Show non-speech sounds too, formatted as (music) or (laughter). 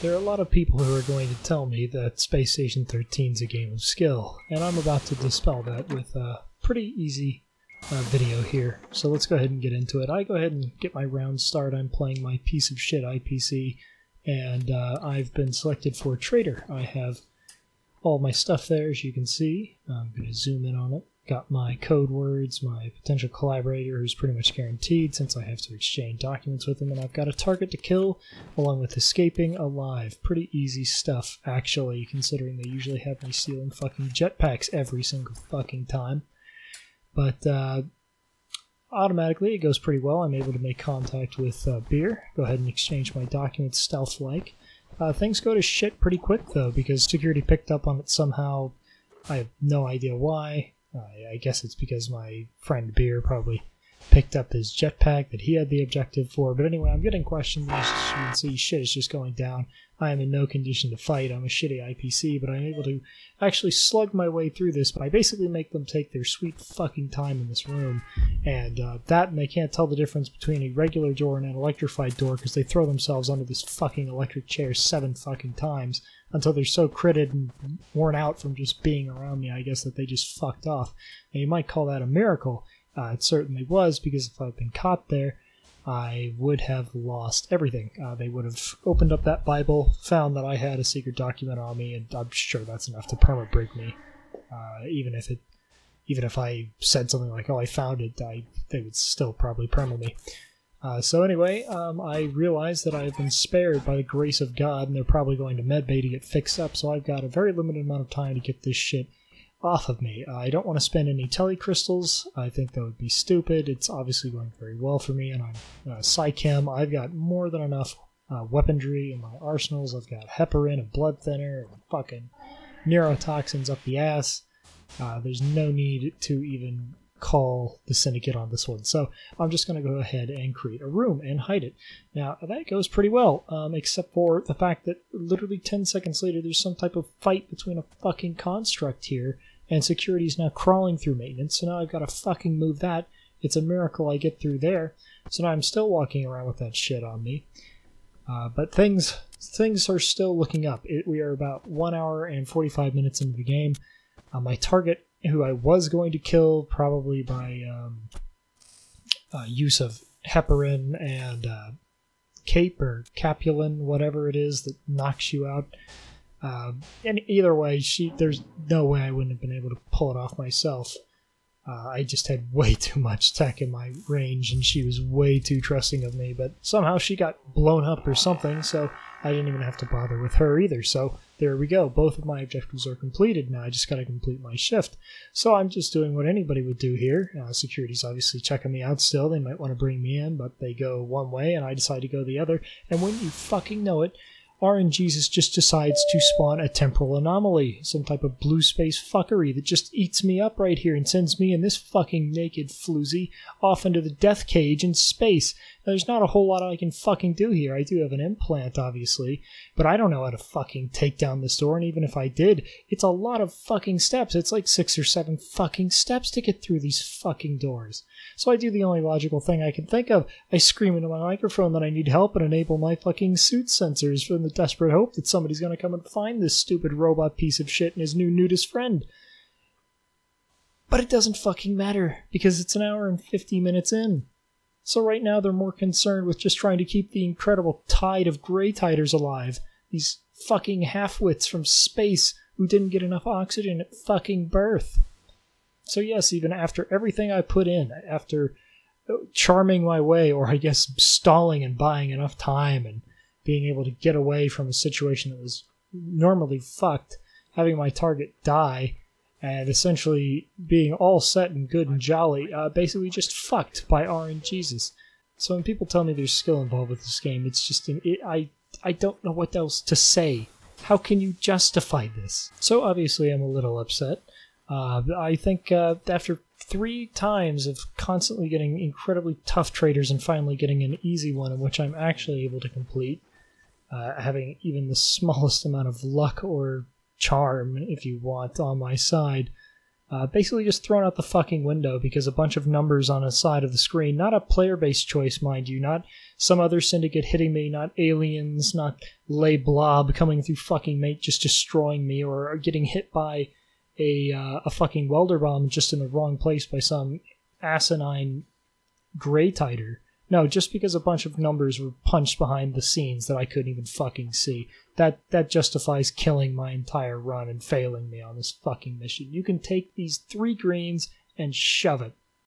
There are a lot of people who are going to tell me that Space Station 13 is a game of skill, and I'm about to dispel that with a pretty easy uh, video here. So let's go ahead and get into it. I go ahead and get my round start. I'm playing my piece of shit IPC, and uh, I've been selected for Traitor. I have all my stuff there, as you can see. I'm going to zoom in on it. Got my code words, my potential collaborator who's pretty much guaranteed since I have to exchange documents with him, and I've got a target to kill along with escaping alive. Pretty easy stuff, actually, considering they usually have me stealing fucking jetpacks every single fucking time. But uh, automatically it goes pretty well. I'm able to make contact with uh, Beer. Go ahead and exchange my documents stealth like. Uh, things go to shit pretty quick though because security picked up on it somehow. I have no idea why. Uh, I guess it's because my friend Beer probably picked up his jetpack that he had the objective for. But anyway, I'm getting questions. As you can see, shit is just going down. I am in no condition to fight. I'm a shitty IPC, but I'm able to actually slug my way through this. But I basically make them take their sweet fucking time in this room, and uh, that and they can't tell the difference between a regular door and an electrified door because they throw themselves under this fucking electric chair seven fucking times until they're so critted and worn out from just being around me. I guess that they just fucked off. And you might call that a miracle. Uh, it certainly was because if I'd been caught there, I would have lost everything. Uh, they would have opened up that Bible, found that I had a secret document on me, and I'm sure that's enough to perma brig me. Uh, even if it, even if I said something like, "Oh, I found it," I, they would still probably perma me. Uh, so anyway, um, I realize that I've been spared by the grace of God, and they're probably going to medbay to get fixed up. So I've got a very limited amount of time to get this shit off of me. I don't want to spend any telecrystals. I think that would be stupid. It's obviously going very well for me, and I'm uh, Psychem. I've got more than enough uh, weaponry in my arsenals. I've got heparin, a blood thinner, and fucking neurotoxins up the ass. Uh, there's no need to even call the syndicate on this one. So I'm just going to go ahead and create a room and hide it. Now, that goes pretty well, um, except for the fact that literally 10 seconds later, there's some type of fight between a fucking construct here and security is now crawling through maintenance. So now I've got to fucking move that. It's a miracle I get through there. So now I'm still walking around with that shit on me. Uh, but things things are still looking up. It, we are about one hour and 45 minutes into the game. Uh, my target, who I was going to kill probably by um, uh, use of heparin and uh, cape or capulin, whatever it is that knocks you out, um, and either way, she there's no way I wouldn't have been able to pull it off myself. Uh, I just had way (laughs) too much tech in my range, and she was way too trusting of me. But somehow she got blown up or something, so I didn't even have to bother with her either. So there we go. Both of my objectives are completed now. I just got to complete my shift. So I'm just doing what anybody would do here. Uh, security's obviously checking me out still. They might want to bring me in, but they go one way, and I decide to go the other. And when you fucking know it, RNGesus just decides to spawn a temporal anomaly, some type of blue space fuckery that just eats me up right here and sends me and this fucking naked floozy off into the death cage in space. There's not a whole lot I can fucking do here. I do have an implant, obviously, but I don't know how to fucking take down this door, and even if I did, it's a lot of fucking steps. It's like six or seven fucking steps to get through these fucking doors. So I do the only logical thing I can think of. I scream into my microphone that I need help and enable my fucking suit sensors from the desperate hope that somebody's gonna come and find this stupid robot piece of shit and his new nudist friend. But it doesn't fucking matter, because it's an hour and 50 minutes in. So right now they're more concerned with just trying to keep the incredible tide of Grey Tiders alive. These fucking half-wits from space who didn't get enough oxygen at fucking birth. So yes, even after everything I put in, after uh, charming my way, or I guess stalling and buying enough time and being able to get away from a situation that was normally fucked, having my target die, and essentially being all set and good and jolly, uh, basically just fucked by RNGesus. So when people tell me there's skill involved with this game, it's just it, I I don't know what else to say. How can you justify this? So obviously I'm a little upset. Uh, I think uh, after three times of constantly getting incredibly tough traitors and finally getting an easy one in which I'm actually able to complete, uh, having even the smallest amount of luck or charm, if you want, on my side, Uh, basically, just thrown out the fucking window because a bunch of numbers on a side of the screen, not a player based choice, mind you, not some other syndicate hitting me, not aliens, not Lay Blob coming through fucking mate just destroying me, or getting hit by a, uh, a fucking welder bomb just in the wrong place by some asinine gray tider. No, just because a bunch of numbers were punched behind the scenes that I couldn't even fucking see. That that justifies killing my entire run and failing me on this fucking mission. You can take these three greens and shove it.